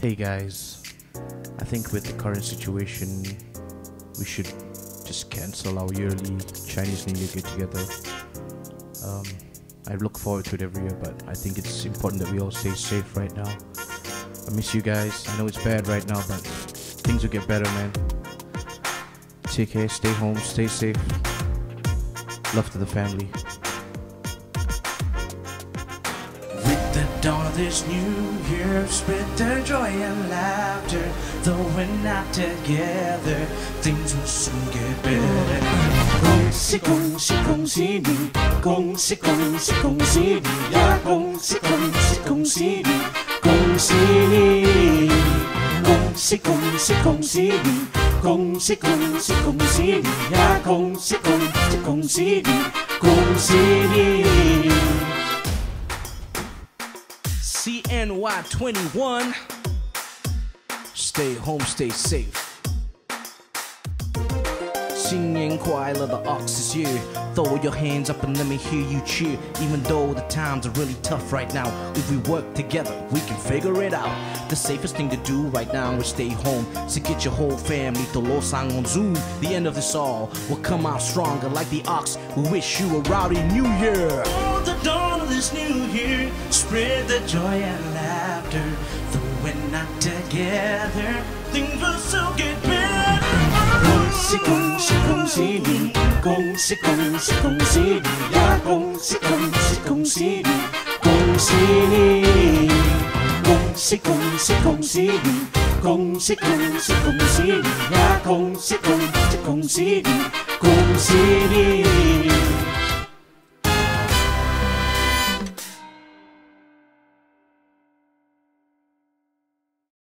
Hey guys, I think with the current situation, we should just cancel our yearly Chinese New Year get together. Um, I look forward to it every year, but I think it's important that we all stay safe right now. I miss you guys. I know it's bad right now, but things will get better, man. Take care, stay home, stay safe. Love to the family. the dawn of this new year, spread the joy and laughter. Though we're not together, things will soon get better. 恭喜恭喜恭喜你，恭喜恭喜恭喜你呀！恭喜恭喜恭喜你，恭喜你，恭喜恭喜恭喜你，恭喜恭喜恭喜你呀！恭喜恭喜恭喜你，恭喜你。 CNY 21. Stay home, stay safe. 新年快乐, the ox is here. Throw your hands up and let me hear you cheer. Even though the times are really tough right now, if we work together, we can figure it out. The safest thing to do right now is stay home. So get your whole family to Losang on Zoom. The end of this all will come out stronger like the ox. We wish you a rowdy new year. Oh, the dawn of this new year, spread the joy and laughter. Though we're not together, things will still get better. 恭喜恭喜恭喜你，恭喜恭喜恭喜你呀！恭喜恭喜恭喜你，恭喜你，恭喜恭喜恭喜你，恭喜恭喜恭喜你呀！恭喜恭喜恭喜你，恭喜你。